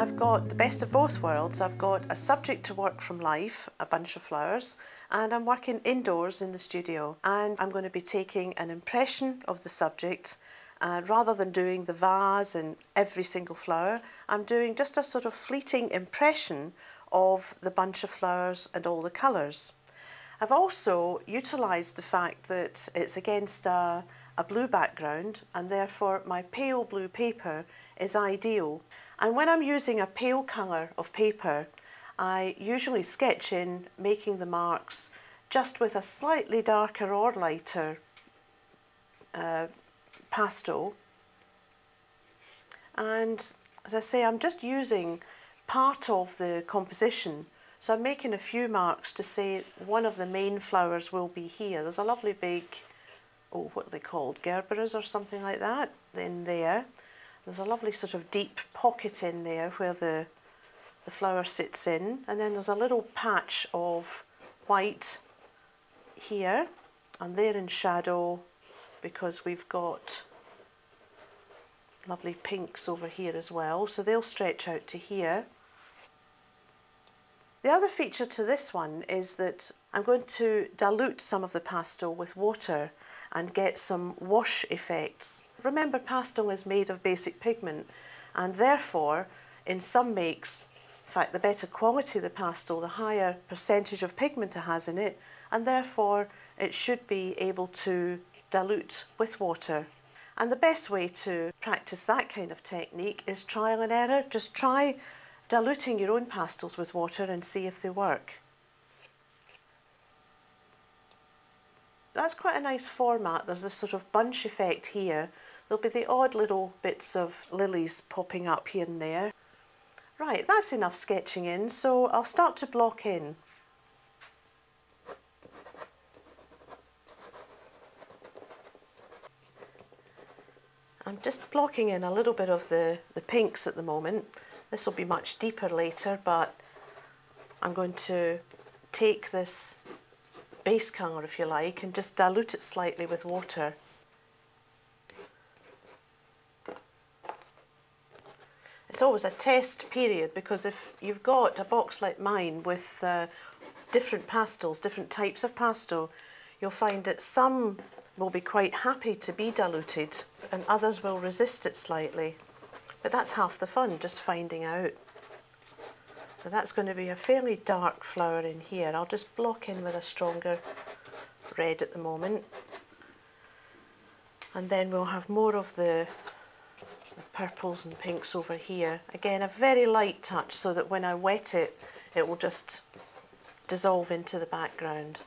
I've got the best of both worlds. I've got a subject to work from life, a bunch of flowers, and I'm working indoors in the studio. And I'm going to be taking an impression of the subject. Uh, rather than doing the vase and every single flower, I'm doing just a sort of fleeting impression of the bunch of flowers and all the colours. I've also utilised the fact that it's against a, a blue background and therefore my pale blue paper is ideal. And when I'm using a pale colour of paper, I usually sketch in making the marks just with a slightly darker or lighter uh, pastel. And as I say, I'm just using part of the composition. So I'm making a few marks to say one of the main flowers will be here. There's a lovely big, oh, what are they called? Gerberas or something like that in there. There's a lovely sort of deep pocket in there where the, the flower sits in. And then there's a little patch of white here. And they're in shadow because we've got lovely pinks over here as well. So they'll stretch out to here. The other feature to this one is that I'm going to dilute some of the pastel with water and get some wash effects. Remember pastel is made of basic pigment and therefore in some makes, in fact the better quality the pastel, the higher percentage of pigment it has in it and therefore it should be able to dilute with water. And the best way to practice that kind of technique is trial and error. Just try diluting your own pastels with water and see if they work. That's quite a nice format. There's this sort of bunch effect here There'll be the odd little bits of lilies popping up here and there. Right, that's enough sketching in, so I'll start to block in. I'm just blocking in a little bit of the, the pinks at the moment. This will be much deeper later, but I'm going to take this base colour, if you like, and just dilute it slightly with water. It's always a test period because if you've got a box like mine with uh, different pastels, different types of pastel, you'll find that some will be quite happy to be diluted and others will resist it slightly. But that's half the fun, just finding out. So that's going to be a fairly dark flower in here. I'll just block in with a stronger red at the moment. And then we'll have more of the purples and pinks over here. Again, a very light touch so that when I wet it, it will just dissolve into the background.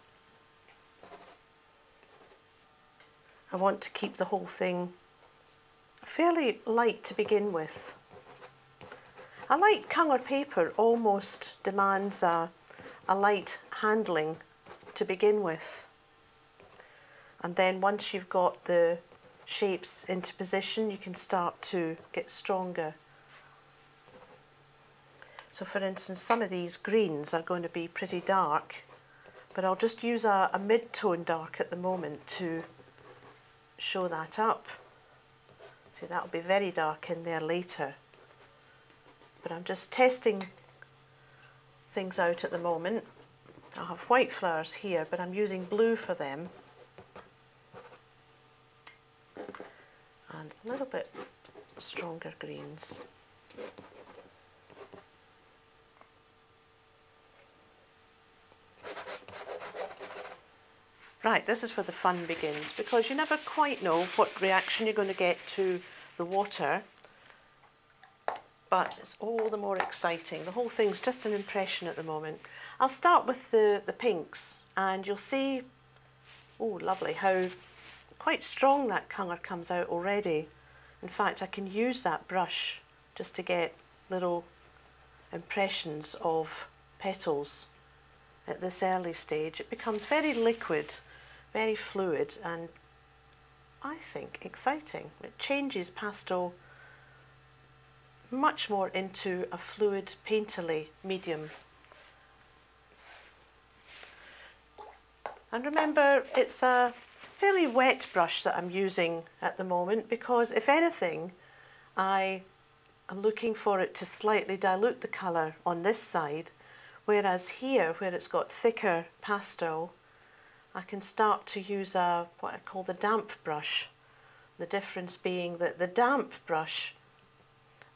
I want to keep the whole thing fairly light to begin with. A light colour paper almost demands a, a light handling to begin with. And then once you've got the shapes into position, you can start to get stronger. So for instance, some of these greens are going to be pretty dark, but I'll just use a, a mid-tone dark at the moment to show that up. See, that'll be very dark in there later. But I'm just testing things out at the moment. I have white flowers here, but I'm using blue for them. and a little bit stronger greens. Right, this is where the fun begins because you never quite know what reaction you're going to get to the water but it's all the more exciting. The whole thing's just an impression at the moment. I'll start with the, the pinks and you'll see, oh lovely, how quite strong that colour comes out already. In fact, I can use that brush just to get little impressions of petals at this early stage. It becomes very liquid, very fluid and I think exciting. It changes pastel much more into a fluid painterly medium. And remember, it's a fairly wet brush that I'm using at the moment because if anything I I'm looking for it to slightly dilute the colour on this side, whereas here, where it's got thicker pastel, I can start to use a what I call the damp brush. The difference being that the damp brush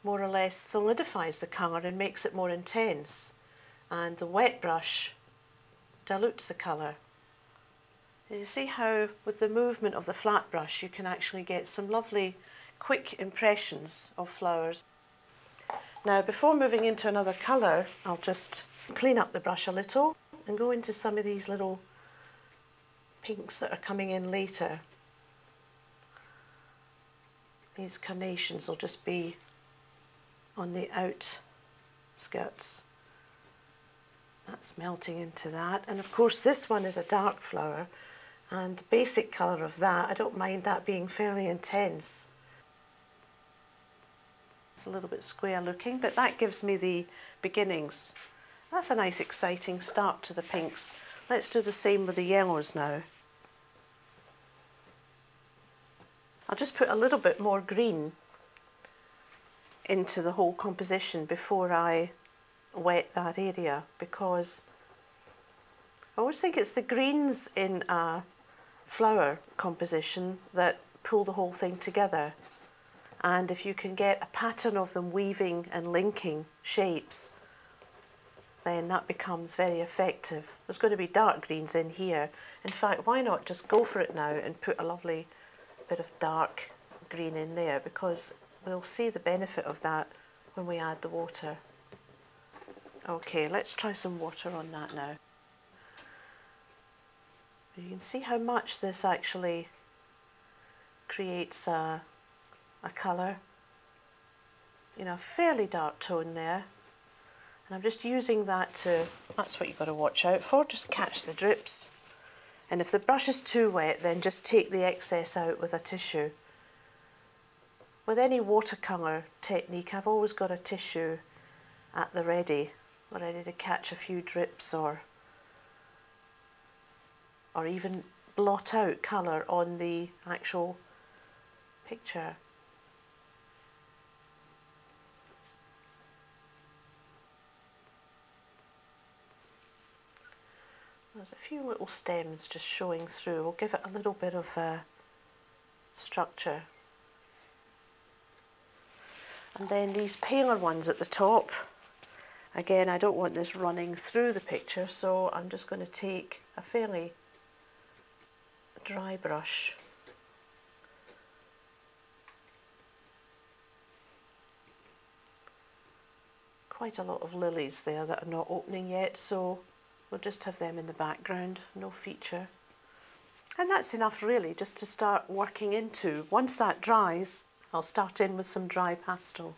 more or less solidifies the colour and makes it more intense and the wet brush dilutes the colour. And you see how with the movement of the flat brush you can actually get some lovely quick impressions of flowers. Now before moving into another colour I'll just clean up the brush a little and go into some of these little pinks that are coming in later. These carnations will just be on the outskirts. That's melting into that. And of course this one is a dark flower and the basic colour of that, I don't mind that being fairly intense. It's a little bit square looking, but that gives me the beginnings. That's a nice exciting start to the pinks. Let's do the same with the yellows now. I'll just put a little bit more green into the whole composition before I wet that area because I always think it's the greens in a flower composition that pull the whole thing together and if you can get a pattern of them weaving and linking shapes then that becomes very effective. There's going to be dark greens in here. In fact, why not just go for it now and put a lovely bit of dark green in there because we'll see the benefit of that when we add the water. Okay, let's try some water on that now. You can see how much this actually creates a, a colour. You know, a fairly dark tone there. And I'm just using that to, that's what you've got to watch out for, just catch the drips. And if the brush is too wet, then just take the excess out with a tissue. With any watercolour technique, I've always got a tissue at the ready, ready to catch a few drips or, or even blot out colour on the actual picture. There's a few little stems just showing through. We'll give it a little bit of uh, structure. And then these paler ones at the top. Again, I don't want this running through the picture, so I'm just going to take a fairly dry brush quite a lot of lilies there that are not opening yet so We'll just have them in the background, no feature. And that's enough really, just to start working into. Once that dries, I'll start in with some dry pastel.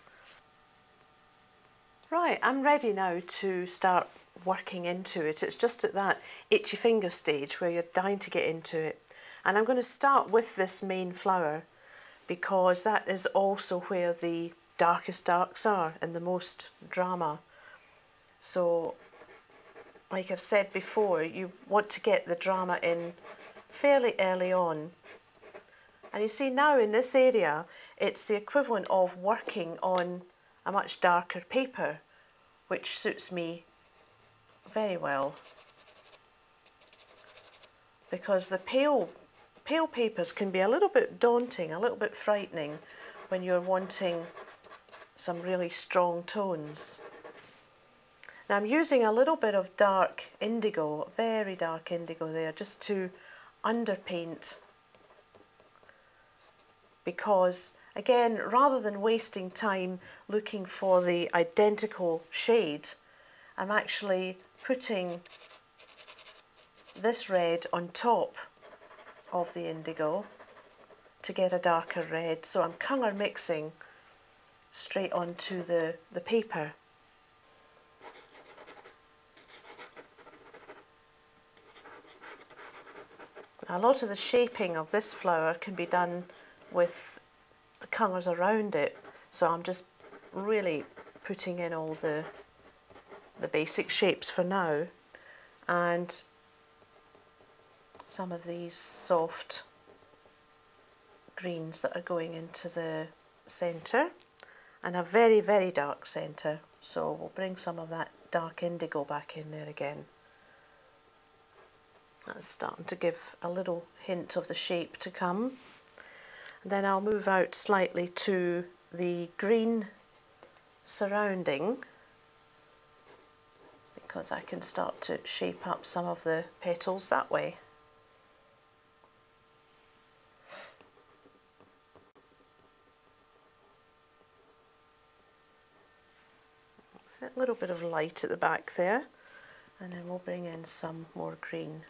Right, I'm ready now to start working into it. It's just at that itchy finger stage where you're dying to get into it. And I'm going to start with this main flower because that is also where the darkest darks are and the most drama. So like I've said before, you want to get the drama in fairly early on. And you see now in this area, it's the equivalent of working on a much darker paper, which suits me very well. Because the pale, pale papers can be a little bit daunting, a little bit frightening when you're wanting some really strong tones. Now I'm using a little bit of dark indigo, very dark indigo there, just to underpaint because again, rather than wasting time looking for the identical shade, I'm actually putting this red on top of the indigo to get a darker red. So I'm colour mixing straight onto the, the paper. A lot of the shaping of this flower can be done with the colours around it. So I'm just really putting in all the, the basic shapes for now. And some of these soft greens that are going into the centre. and a very, very dark centre. So we'll bring some of that dark indigo back in there again. That's starting to give a little hint of the shape to come. And then I'll move out slightly to the green surrounding because I can start to shape up some of the petals that way. A little bit of light at the back there and then we'll bring in some more green.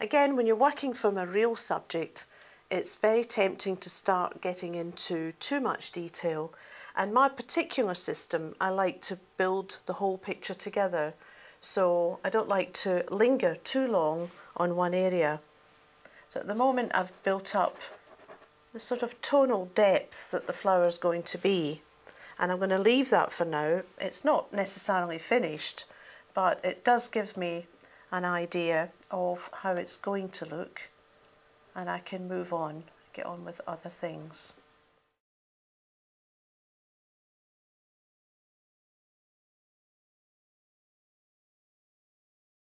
Again, when you're working from a real subject, it's very tempting to start getting into too much detail. And my particular system, I like to build the whole picture together. So I don't like to linger too long on one area. So at the moment I've built up the sort of tonal depth that the flower is going to be and I'm going to leave that for now. It's not necessarily finished, but it does give me an idea of how it's going to look and I can move on, get on with other things.